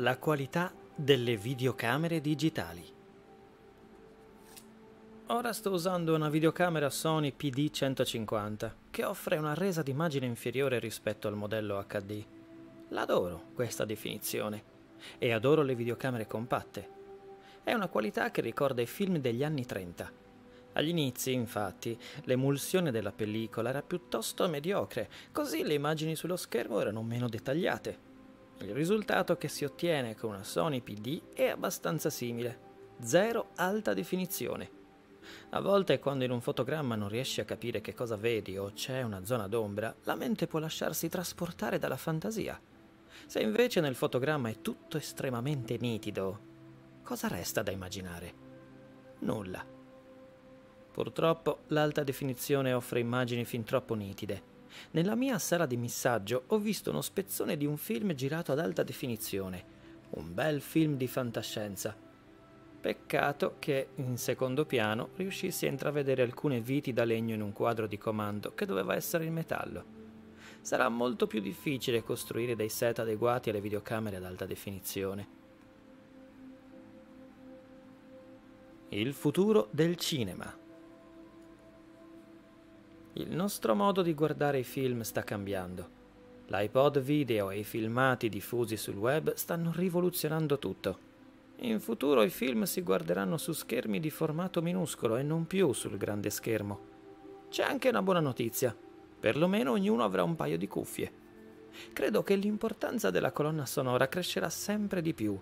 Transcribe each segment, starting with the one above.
La qualità delle videocamere digitali. Ora sto usando una videocamera Sony PD150 che offre una resa d'immagine inferiore rispetto al modello HD. L'adoro questa definizione e adoro le videocamere compatte. È una qualità che ricorda i film degli anni 30. Agli inizi, infatti, l'emulsione della pellicola era piuttosto mediocre, così le immagini sullo schermo erano meno dettagliate. Il risultato che si ottiene con una Sony PD è abbastanza simile. Zero alta definizione. A volte quando in un fotogramma non riesci a capire che cosa vedi o c'è una zona d'ombra, la mente può lasciarsi trasportare dalla fantasia. Se invece nel fotogramma è tutto estremamente nitido, cosa resta da immaginare? Nulla. Purtroppo l'alta definizione offre immagini fin troppo nitide nella mia sala di missaggio ho visto uno spezzone di un film girato ad alta definizione, un bel film di fantascienza. Peccato che, in secondo piano, riuscissi a intravedere alcune viti da legno in un quadro di comando che doveva essere in metallo. Sarà molto più difficile costruire dei set adeguati alle videocamere ad alta definizione. Il futuro del cinema. Il nostro modo di guardare i film sta cambiando. L'iPod video e i filmati diffusi sul web stanno rivoluzionando tutto. In futuro i film si guarderanno su schermi di formato minuscolo e non più sul grande schermo. C'è anche una buona notizia. Perlomeno ognuno avrà un paio di cuffie. Credo che l'importanza della colonna sonora crescerà sempre di più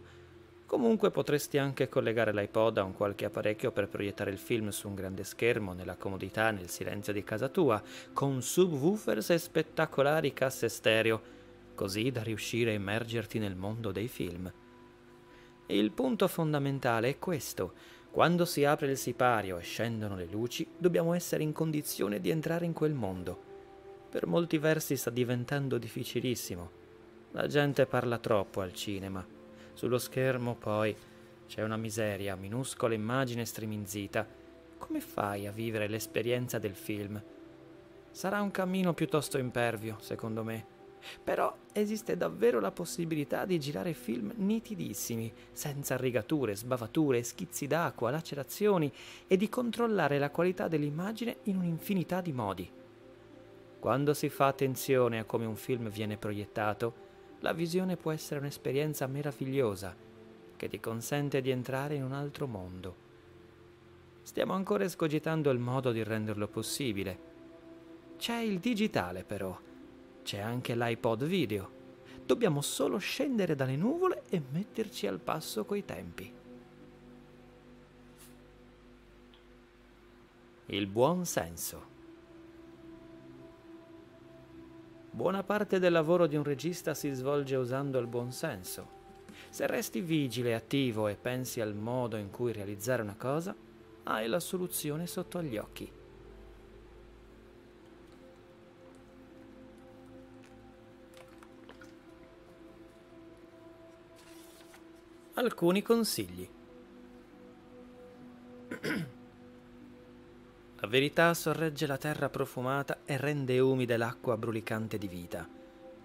Comunque potresti anche collegare l'iPod a un qualche apparecchio per proiettare il film su un grande schermo nella comodità nel silenzio di casa tua, con subwoofers e spettacolari casse stereo, così da riuscire a immergerti nel mondo dei film. Il punto fondamentale è questo. Quando si apre il sipario e scendono le luci, dobbiamo essere in condizione di entrare in quel mondo. Per molti versi sta diventando difficilissimo. La gente parla troppo al cinema sullo schermo poi c'è una miseria, minuscola immagine striminzita. Come fai a vivere l'esperienza del film? Sarà un cammino piuttosto impervio, secondo me. Però esiste davvero la possibilità di girare film nitidissimi, senza rigature, sbavature, schizzi d'acqua, lacerazioni e di controllare la qualità dell'immagine in un'infinità di modi. Quando si fa attenzione a come un film viene proiettato, la visione può essere un'esperienza meravigliosa che ti consente di entrare in un altro mondo. Stiamo ancora escogitando il modo di renderlo possibile. C'è il digitale però, c'è anche l'iPod video. Dobbiamo solo scendere dalle nuvole e metterci al passo coi tempi. Il buon senso. Buona parte del lavoro di un regista si svolge usando il buon senso. Se resti vigile, attivo e pensi al modo in cui realizzare una cosa, hai la soluzione sotto gli occhi. Alcuni consigli. La verità sorregge la terra profumata e rende umide l'acqua brulicante di vita.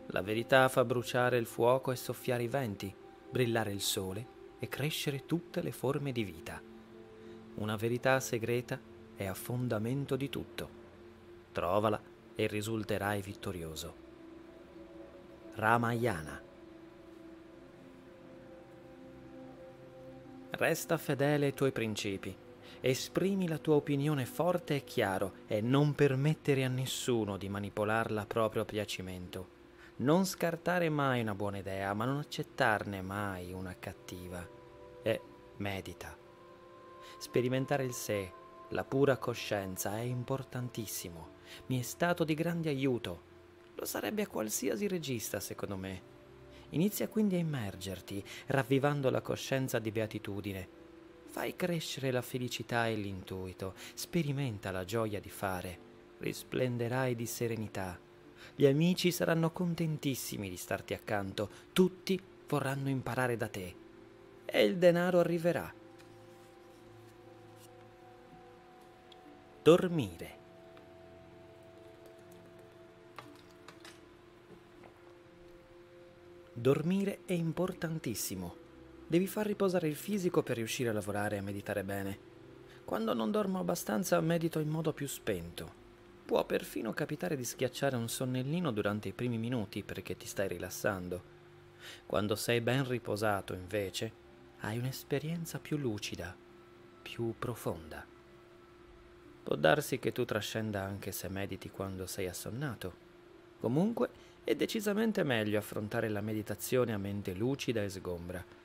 La verità fa bruciare il fuoco e soffiare i venti, brillare il sole e crescere tutte le forme di vita. Una verità segreta è a fondamento di tutto. Trovala e risulterai vittorioso. Ramayana Resta fedele ai tuoi principi Esprimi la tua opinione forte e chiaro e non permettere a nessuno di manipolarla a proprio piacimento. Non scartare mai una buona idea, ma non accettarne mai una cattiva. E medita. Sperimentare il sé, la pura coscienza è importantissimo. Mi è stato di grande aiuto. Lo sarebbe a qualsiasi regista, secondo me. Inizia quindi a immergerti, ravvivando la coscienza di beatitudine Fai crescere la felicità e l'intuito, sperimenta la gioia di fare, risplenderai di serenità. Gli amici saranno contentissimi di starti accanto, tutti vorranno imparare da te e il denaro arriverà. Dormire. Dormire è importantissimo. Devi far riposare il fisico per riuscire a lavorare e a meditare bene. Quando non dormo abbastanza medito in modo più spento. Può perfino capitare di schiacciare un sonnellino durante i primi minuti perché ti stai rilassando. Quando sei ben riposato, invece, hai un'esperienza più lucida, più profonda. Può darsi che tu trascenda anche se mediti quando sei assonnato. Comunque, è decisamente meglio affrontare la meditazione a mente lucida e sgombra.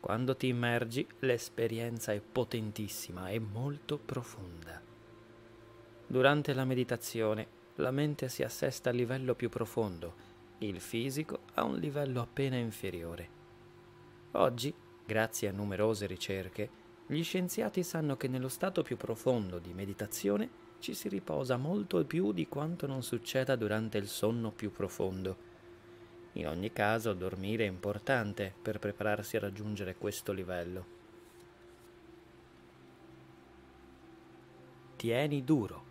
Quando ti immergi, l'esperienza è potentissima e molto profonda. Durante la meditazione, la mente si assesta a livello più profondo, il fisico a un livello appena inferiore. Oggi, grazie a numerose ricerche, gli scienziati sanno che nello stato più profondo di meditazione ci si riposa molto più di quanto non succeda durante il sonno più profondo. In ogni caso, dormire è importante per prepararsi a raggiungere questo livello. Tieni duro.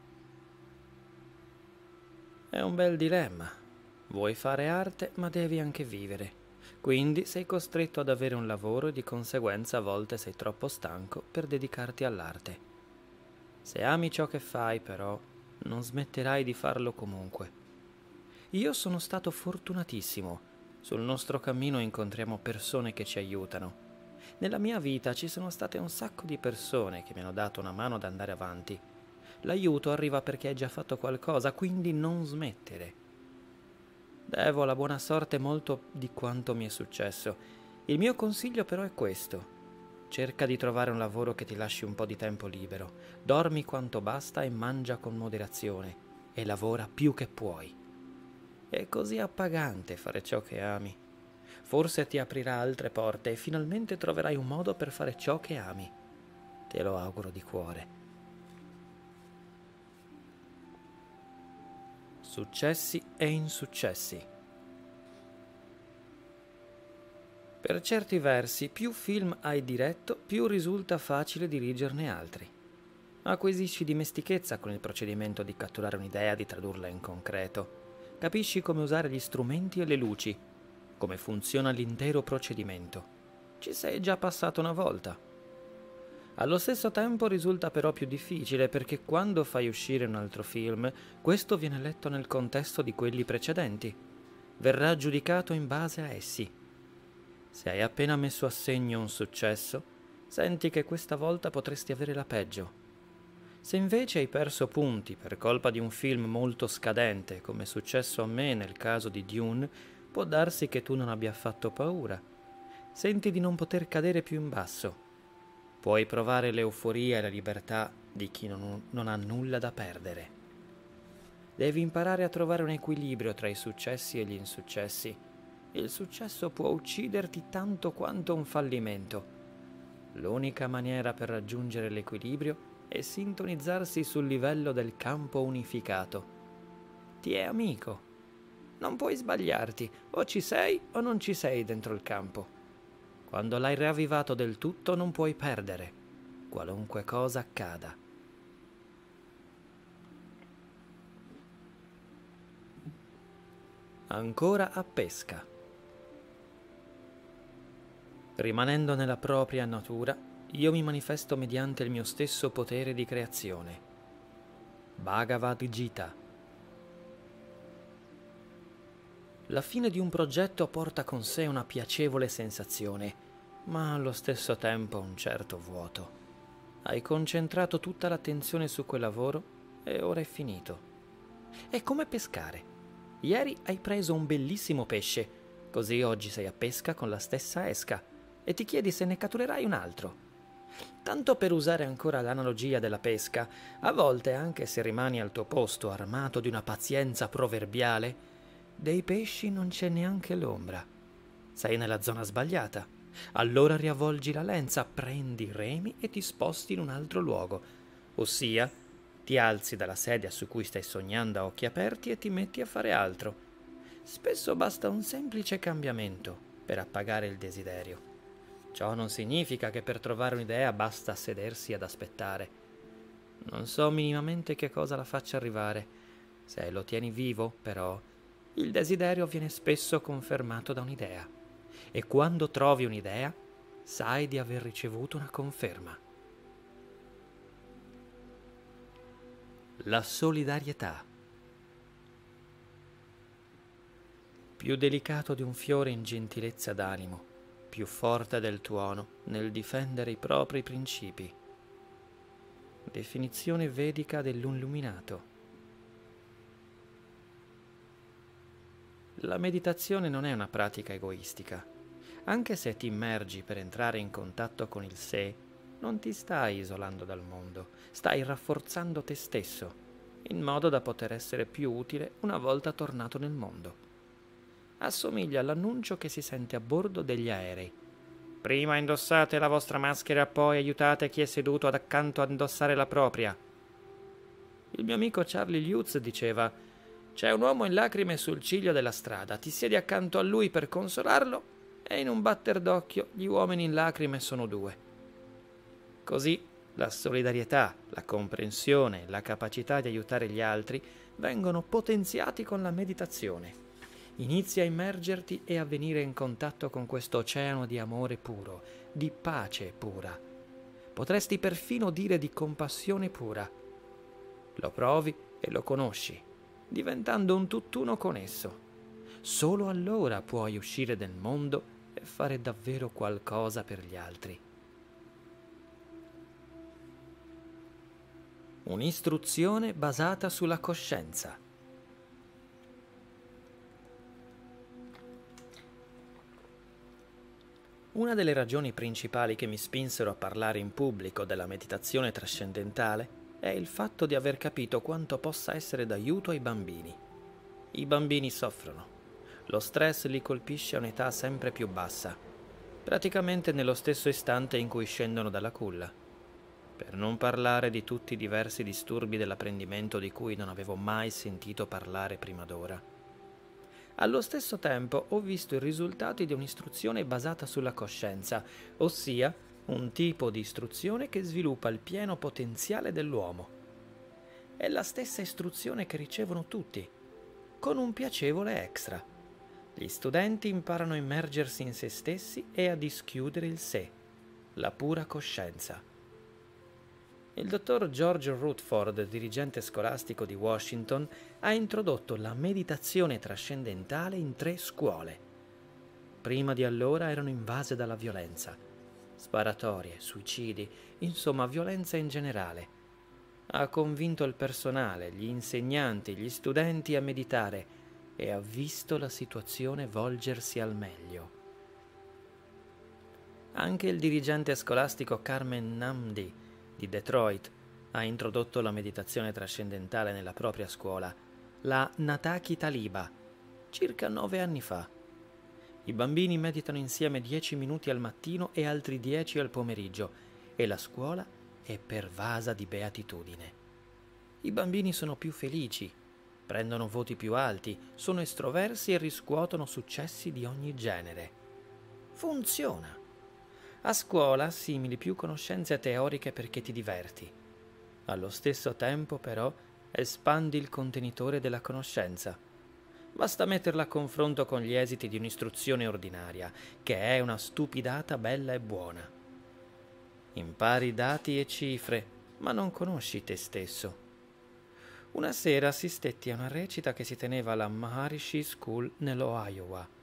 È un bel dilemma. Vuoi fare arte, ma devi anche vivere. Quindi sei costretto ad avere un lavoro e di conseguenza a volte sei troppo stanco per dedicarti all'arte. Se ami ciò che fai, però, non smetterai di farlo comunque. Io sono stato fortunatissimo. Sul nostro cammino incontriamo persone che ci aiutano. Nella mia vita ci sono state un sacco di persone che mi hanno dato una mano ad andare avanti. L'aiuto arriva perché hai già fatto qualcosa, quindi non smettere. Devo alla buona sorte molto di quanto mi è successo. Il mio consiglio però è questo. Cerca di trovare un lavoro che ti lasci un po' di tempo libero. Dormi quanto basta e mangia con moderazione. E lavora più che puoi. È così appagante fare ciò che ami. Forse ti aprirà altre porte e finalmente troverai un modo per fare ciò che ami. Te lo auguro di cuore. Successi e insuccessi. Per certi versi, più film hai diretto, più risulta facile dirigerne altri. Acquisisci dimestichezza con il procedimento di catturare un'idea e di tradurla in concreto. Capisci come usare gli strumenti e le luci, come funziona l'intero procedimento. Ci sei già passato una volta. Allo stesso tempo risulta però più difficile perché quando fai uscire un altro film, questo viene letto nel contesto di quelli precedenti. Verrà giudicato in base a essi se hai appena messo a segno un successo, senti che questa volta potresti avere la peggio. Se invece hai perso punti per colpa di un film molto scadente, come è successo a me nel caso di Dune, può darsi che tu non abbia affatto paura. Senti di non poter cadere più in basso. Puoi provare l'euforia e la libertà di chi non, non ha nulla da perdere. Devi imparare a trovare un equilibrio tra i successi e gli insuccessi il successo può ucciderti tanto quanto un fallimento. L'unica maniera per raggiungere l'equilibrio è sintonizzarsi sul livello del campo unificato. Ti è amico. Non puoi sbagliarti, o ci sei o non ci sei dentro il campo. Quando l'hai ravvivato del tutto non puoi perdere, qualunque cosa accada. Ancora a pesca. Rimanendo nella propria natura, io mi manifesto mediante il mio stesso potere di creazione. Bhagavad Gita. La fine di un progetto porta con sé una piacevole sensazione, ma allo stesso tempo un certo vuoto. Hai concentrato tutta l'attenzione su quel lavoro e ora è finito. È come pescare. Ieri hai preso un bellissimo pesce, così oggi sei a pesca con la stessa esca e ti chiedi se ne catturerai un altro. Tanto per usare ancora l'analogia della pesca, a volte anche se rimani al tuo posto armato di una pazienza proverbiale, dei pesci non c'è neanche l'ombra. Sei nella zona sbagliata. Allora riavvolgi la lenza, prendi i remi e ti sposti in un altro luogo, ossia ti alzi dalla sedia su cui stai sognando a occhi aperti e ti metti a fare altro. Spesso basta un semplice cambiamento per appagare il desiderio. Ciò non significa che per trovare un'idea basta sedersi ad aspettare. Non so minimamente che cosa la faccia arrivare. Se lo tieni vivo, però, il desiderio viene spesso confermato da un'idea. e quando trovi un'idea, sai di aver ricevuto una conferma. La solidarietà. Più delicato di un fiore in gentilezza d'animo, più forte del tuono nel difendere i propri principi. Definizione vedica dell'illuminato. La meditazione non è una pratica egoistica. Anche se ti immergi per entrare in contatto con il sé, non ti stai isolando dal mondo, stai rafforzando te stesso, in modo da poter essere più utile una volta tornato nel mondo assomiglia all'annuncio che si sente a bordo degli aerei. Prima indossate la vostra maschera, poi aiutate chi è seduto ad accanto a indossare la propria. Il mio amico Charlie Lutz diceva: C'è un uomo in lacrime sul ciglio della strada, ti siedi accanto a lui per consolarlo, e in un batter d'occhio gli uomini in lacrime sono due. Così la solidarietà, la comprensione, la capacità di aiutare gli altri vengono potenziati con la meditazione. Inizi a immergerti e a venire in contatto con questo oceano di amore puro, di pace pura. Potresti perfino dire di compassione pura. Lo provi e lo conosci, diventando un tutt'uno con esso. Solo allora puoi uscire del mondo e fare davvero qualcosa per gli altri. Un'istruzione basata sulla coscienza. Una delle ragioni principali che mi spinsero a parlare in pubblico della meditazione trascendentale è il fatto di aver capito quanto possa essere d'aiuto ai bambini. I bambini soffrono. Lo stress li colpisce a un'età sempre più bassa, praticamente nello stesso istante in cui scendono dalla culla. Per non parlare di tutti i diversi disturbi dell'apprendimento di cui non avevo mai sentito parlare prima d'ora. Allo stesso tempo ho visto i risultati di un'istruzione basata sulla coscienza, ossia un tipo di istruzione che sviluppa il pieno potenziale dell'uomo. È la stessa istruzione che ricevono tutti, con un piacevole extra. Gli studenti imparano a immergersi in se stessi e a dischiudere il sé, la pura coscienza. Il dottor George Rutherford, dirigente scolastico di Washington, ha introdotto la meditazione trascendentale in tre scuole. Prima di allora erano invase dalla violenza, sparatorie, suicidi, insomma violenza in generale. Ha convinto il personale, gli insegnanti, gli studenti a meditare e ha visto la situazione volgersi al meglio. Anche il dirigente scolastico Carmen Namdi di Detroit ha introdotto la meditazione trascendentale nella propria scuola, la Nataki Taliba, circa nove anni fa. I bambini meditano insieme dieci minuti al mattino e altri dieci al pomeriggio e la scuola è pervasa di beatitudine. I bambini sono più felici, prendono voti più alti, sono estroversi e riscuotono successi di ogni genere. Funziona! A scuola assimili più conoscenze teoriche perché ti diverti. Allo stesso tempo, però, espandi il contenitore della conoscenza. Basta metterla a confronto con gli esiti di un'istruzione ordinaria, che è una stupidata bella e buona. Impari dati e cifre, ma non conosci te stesso. Una sera assistetti a una recita che si teneva alla Maharishi School nell'Iowa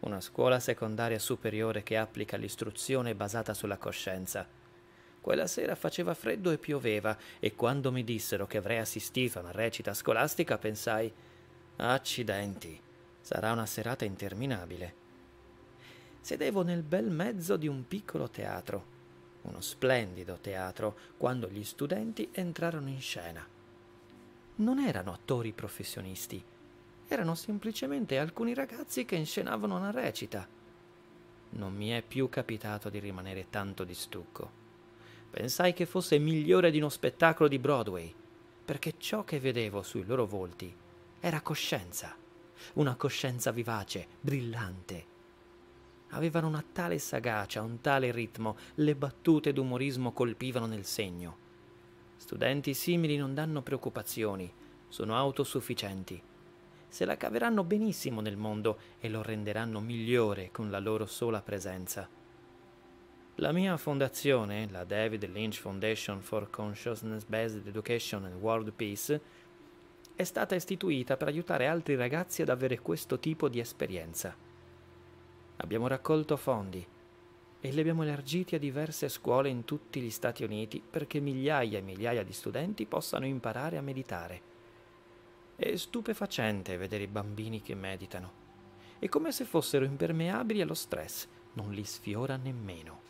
una scuola secondaria superiore che applica l'istruzione basata sulla coscienza. Quella sera faceva freddo e pioveva e quando mi dissero che avrei assistito a una recita scolastica pensai accidenti, sarà una serata interminabile. Sedevo nel bel mezzo di un piccolo teatro, uno splendido teatro, quando gli studenti entrarono in scena. Non erano attori professionisti, erano semplicemente alcuni ragazzi che inscenavano una recita. Non mi è più capitato di rimanere tanto di stucco. Pensai che fosse migliore di uno spettacolo di Broadway, perché ciò che vedevo sui loro volti era coscienza, una coscienza vivace, brillante. Avevano una tale sagacia, un tale ritmo, le battute d'umorismo colpivano nel segno. Studenti simili non danno preoccupazioni, sono autosufficienti se la caveranno benissimo nel mondo e lo renderanno migliore con la loro sola presenza. La mia fondazione, la David Lynch Foundation for Consciousness Based Education and World Peace, è stata istituita per aiutare altri ragazzi ad avere questo tipo di esperienza. Abbiamo raccolto fondi e li abbiamo elargiti a diverse scuole in tutti gli Stati Uniti perché migliaia e migliaia di studenti possano imparare a meditare. È stupefacente vedere i bambini che meditano. È come se fossero impermeabili allo stress, non li sfiora nemmeno.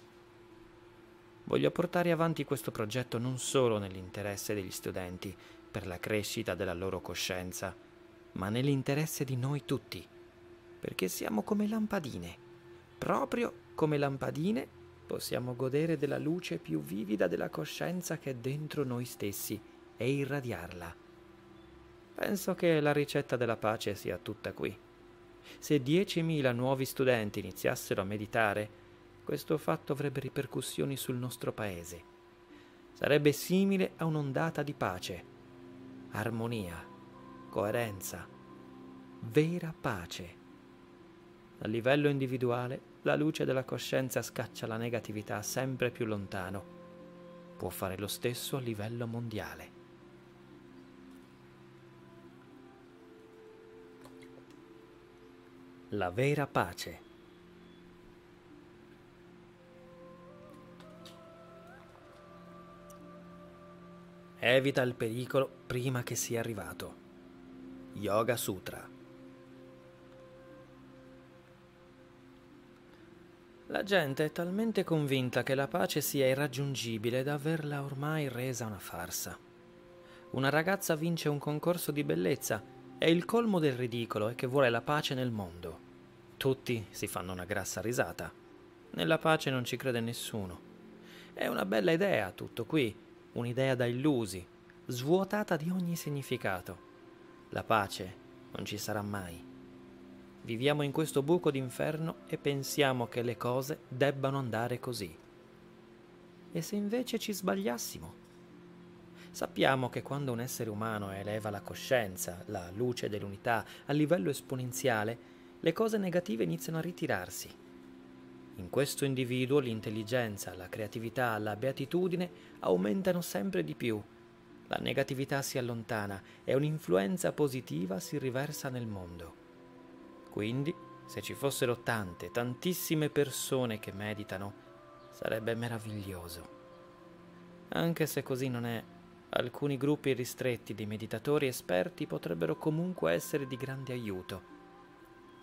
Voglio portare avanti questo progetto non solo nell'interesse degli studenti, per la crescita della loro coscienza, ma nell'interesse di noi tutti, perché siamo come lampadine. Proprio come lampadine possiamo godere della luce più vivida della coscienza che è dentro noi stessi e irradiarla. Penso che la ricetta della pace sia tutta qui. Se 10.000 nuovi studenti iniziassero a meditare, questo fatto avrebbe ripercussioni sul nostro paese. Sarebbe simile a un'ondata di pace, armonia, coerenza, vera pace. A livello individuale, la luce della coscienza scaccia la negatività sempre più lontano. Può fare lo stesso a livello mondiale. La vera pace. Evita il pericolo prima che sia arrivato. Yoga Sutra. La gente è talmente convinta che la pace sia irraggiungibile da averla ormai resa una farsa. Una ragazza vince un concorso di bellezza e il colmo del ridicolo è che vuole la pace nel mondo. Tutti si fanno una grassa risata. Nella pace non ci crede nessuno. È una bella idea tutto qui, un'idea da illusi, svuotata di ogni significato. La pace non ci sarà mai. Viviamo in questo buco d'inferno e pensiamo che le cose debbano andare così. E se invece ci sbagliassimo? Sappiamo che quando un essere umano eleva la coscienza, la luce dell'unità, a livello esponenziale, le cose negative iniziano a ritirarsi in questo individuo l'intelligenza, la creatività, la beatitudine aumentano sempre di più. La negatività si allontana e un'influenza positiva si riversa nel mondo. Quindi, se ci fossero tante, tantissime persone che meditano, sarebbe meraviglioso. Anche se così non è, alcuni gruppi ristretti di meditatori esperti potrebbero comunque essere di grande aiuto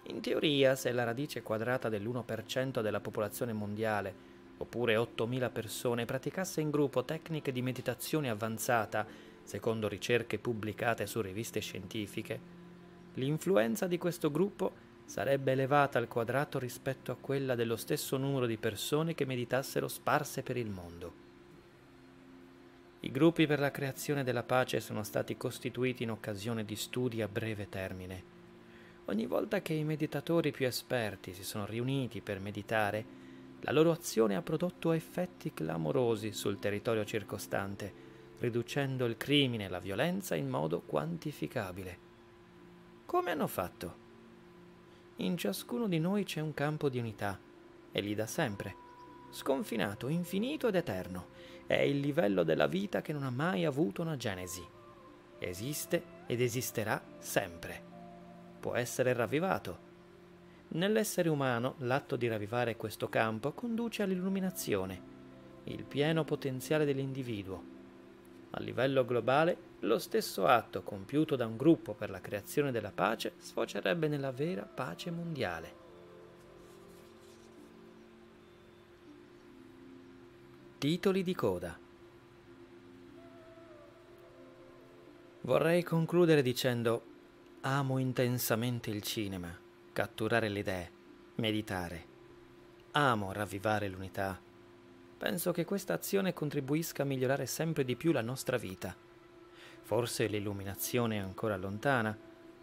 in teoria, se la radice quadrata dell'1% della popolazione mondiale, oppure 8.000 persone, praticasse in gruppo tecniche di meditazione avanzata, secondo ricerche pubblicate su riviste scientifiche, l'influenza di questo gruppo sarebbe elevata al quadrato rispetto a quella dello stesso numero di persone che meditassero sparse per il mondo. I gruppi per la creazione della pace sono stati costituiti in occasione di studi a breve termine Ogni volta che i meditatori più esperti si sono riuniti per meditare, la loro azione ha prodotto effetti clamorosi sul territorio circostante, riducendo il crimine e la violenza in modo quantificabile. Come hanno fatto? In ciascuno di noi c'è un campo di unità, e lì da sempre, sconfinato, infinito ed eterno. È il livello della vita che non ha mai avuto una genesi. Esiste ed esisterà sempre può essere ravvivato. Nell'essere umano l'atto di ravvivare questo campo conduce all'illuminazione, il pieno potenziale dell'individuo. A livello globale, lo stesso atto compiuto da un gruppo per la creazione della pace sfocerebbe nella vera pace mondiale. Titoli di coda Vorrei concludere dicendo Amo intensamente il cinema, catturare le idee, meditare. Amo ravvivare l'unità. Penso che questa azione contribuisca a migliorare sempre di più la nostra vita. Forse l'illuminazione è ancora lontana,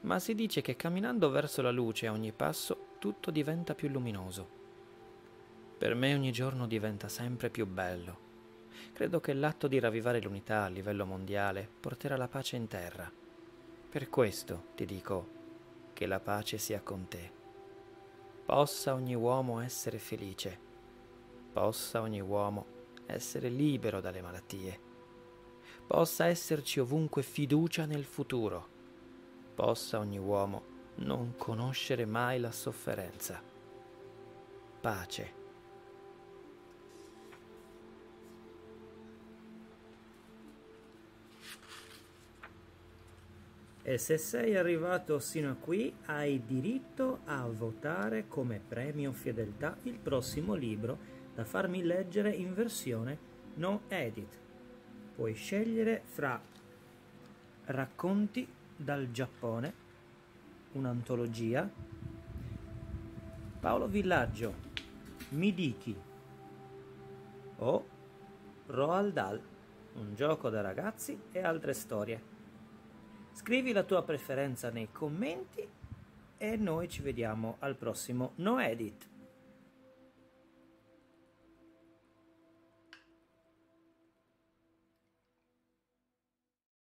ma si dice che camminando verso la luce a ogni passo tutto diventa più luminoso. Per me ogni giorno diventa sempre più bello. Credo che l'atto di ravvivare l'unità a livello mondiale porterà la pace in terra per questo ti dico, che la pace sia con te. Possa ogni uomo essere felice, possa ogni uomo essere libero dalle malattie, possa esserci ovunque fiducia nel futuro, possa ogni uomo non conoscere mai la sofferenza. Pace. E se sei arrivato sino a qui, hai diritto a votare come premio fedeltà il prossimo libro da farmi leggere in versione no edit. Puoi scegliere fra Racconti dal Giappone, un'antologia, Paolo Villaggio, Midiki o Roald Dahl, un gioco da ragazzi e altre storie. Scrivi la tua preferenza nei commenti e noi ci vediamo al prossimo No Edit.